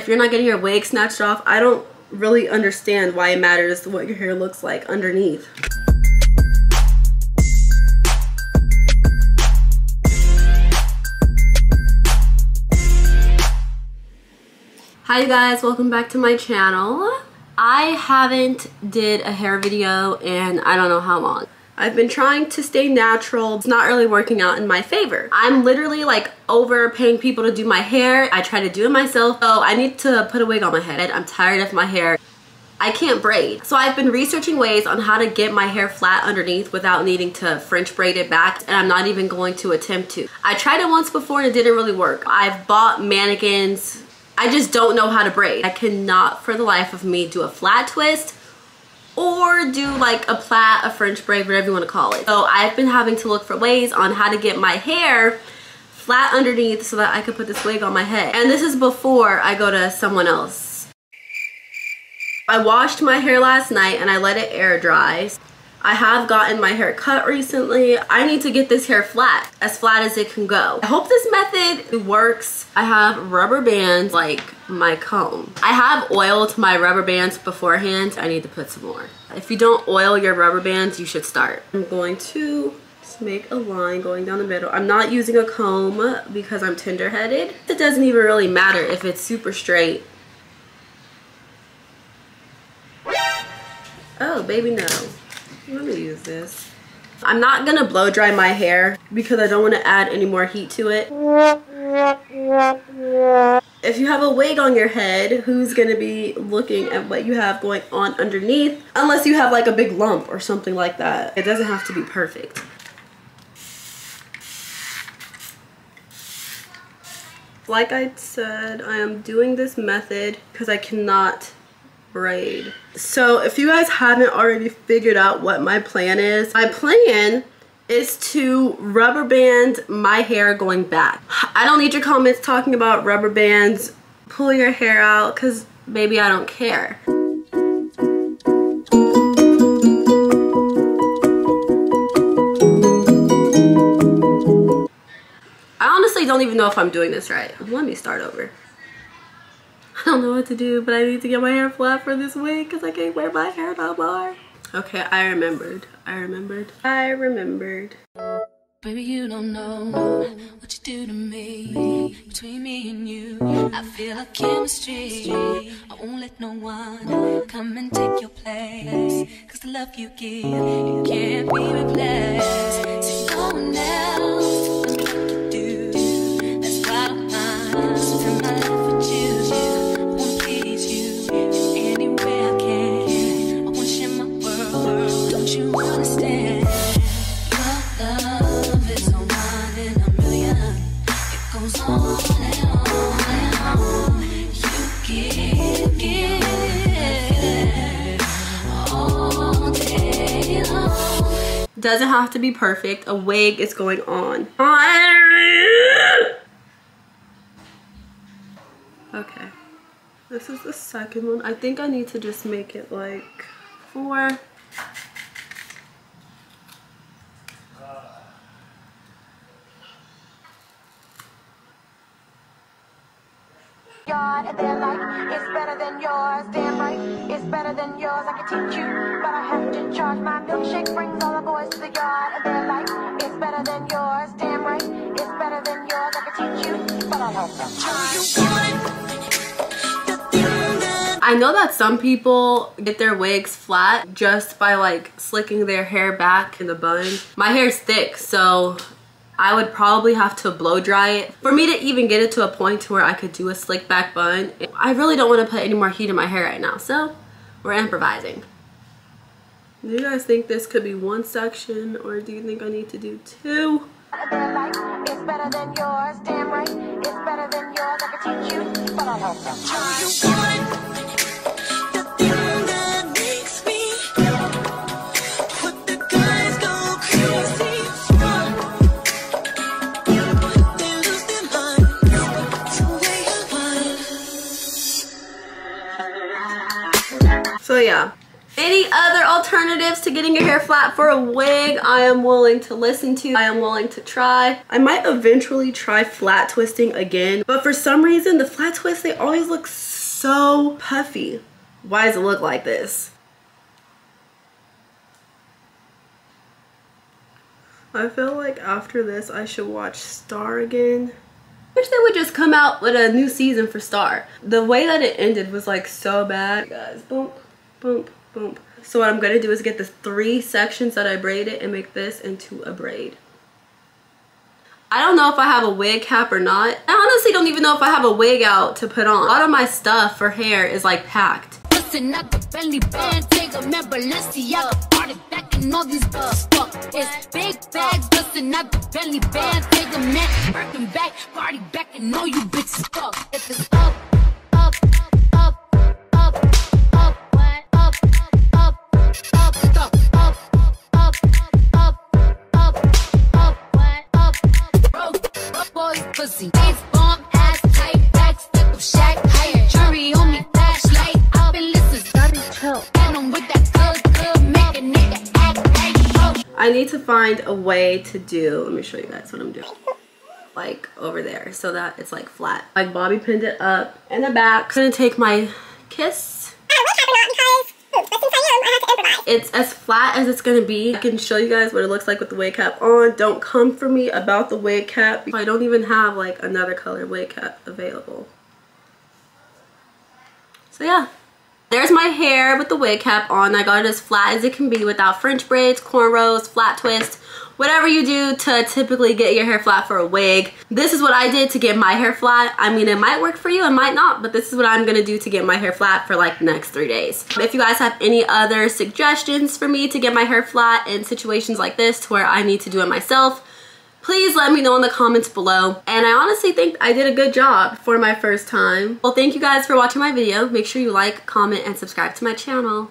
if you're not getting your wig snatched off, I don't really understand why it matters what your hair looks like underneath. Hi you guys, welcome back to my channel. I haven't did a hair video in I don't know how long. I've been trying to stay natural. It's not really working out in my favor. I'm literally like overpaying people to do my hair. I try to do it myself. So I need to put a wig on my head. I'm tired of my hair. I can't braid. So I've been researching ways on how to get my hair flat underneath without needing to French braid it back and I'm not even going to attempt to. I tried it once before and it didn't really work. I've bought mannequins, I just don't know how to braid. I cannot for the life of me do a flat twist or do like a plait, a French braid, whatever you want to call it. So I've been having to look for ways on how to get my hair flat underneath so that I could put this wig on my head. And this is before I go to someone else. I washed my hair last night and I let it air dry. I have gotten my hair cut recently. I need to get this hair flat, as flat as it can go. I hope this method works. I have rubber bands like my comb. I have oiled my rubber bands beforehand. I need to put some more. If you don't oil your rubber bands, you should start. I'm going to make a line going down the middle. I'm not using a comb because I'm tender-headed. It doesn't even really matter if it's super straight. Oh, baby, no. Let me use this. I'm not gonna blow dry my hair because I don't want to add any more heat to it. If you have a wig on your head, who's gonna be looking at what you have going on underneath? Unless you have like a big lump or something like that. It doesn't have to be perfect. Like I said, I am doing this method because I cannot braid. So if you guys haven't already figured out what my plan is, my plan is to rubber band my hair going back. I don't need your comments talking about rubber bands, pull your hair out, because maybe I don't care. I honestly don't even know if I'm doing this right. Let me start over. I don't know what to do, but I need to get my hair flat for this wig because I can't wear my hair no more. Okay, I remembered. I remembered. I remembered. Baby, you don't know what you do to me. Between me and you, I feel a chemistry. I won't let no one come and take your place. Cause the love you give, it can't be replaced. Doesn't have to be perfect. A wig is going on. Okay. This is the second one. I think I need to just make it like four. Yard and they're like, it's better than yours. Damn right, it's better than yours. I can teach you, but I have to charge. My milkshake brings all the boys to the yard and they're like, it's better than yours. Damn right, it's better than yours. I can teach you, but I have to charge. I know that some people get their wigs flat just by like slicking their hair back in the bun. My hair's thick, so I would probably have to blow dry it. For me to even get it to a point to where I could do a slick back bun, I really don't want to put any more heat in my hair right now. So we're improvising. Do you guys think this could be one section or do you think I need to do two? It's any other alternatives to getting your hair flat for a wig I am willing to listen to I am willing to try I might eventually try flat twisting again but for some reason the flat twists they always look so puffy. Why does it look like this? I feel like after this I should watch Star again. Wish they would just come out with a new season for Star. The way that it ended was like so bad. Guys, boom, boom, boom. So what I'm gonna do is get the three sections that I braided and make this into a braid. I don't know if I have a wig cap or not. I honestly don't even know if I have a wig out to put on. A lot of my stuff for hair is like packed. The band, take a member, party back and all these bugs, fuck, it's big bags, at the band, take a man, working back, party back and all you bitches fuck, if it's up, I need to find a way to do, let me show you guys what I'm doing like over there so that it's like flat. Like Bobby pinned it up in the back. I'm gonna take my kiss. It's as flat as it's gonna be. I can show you guys what it looks like with the wig cap on. Don't come for me about the wig cap. I don't even have like another color wig cap available. So yeah. There's my hair with the wig cap on. I got it as flat as it can be without French braids, cornrows, flat twist, whatever you do to typically get your hair flat for a wig. This is what I did to get my hair flat. I mean, it might work for you, it might not, but this is what I'm gonna do to get my hair flat for like next three days. If you guys have any other suggestions for me to get my hair flat in situations like this to where I need to do it myself, please let me know in the comments below. And I honestly think I did a good job for my first time. Well, thank you guys for watching my video. Make sure you like, comment, and subscribe to my channel.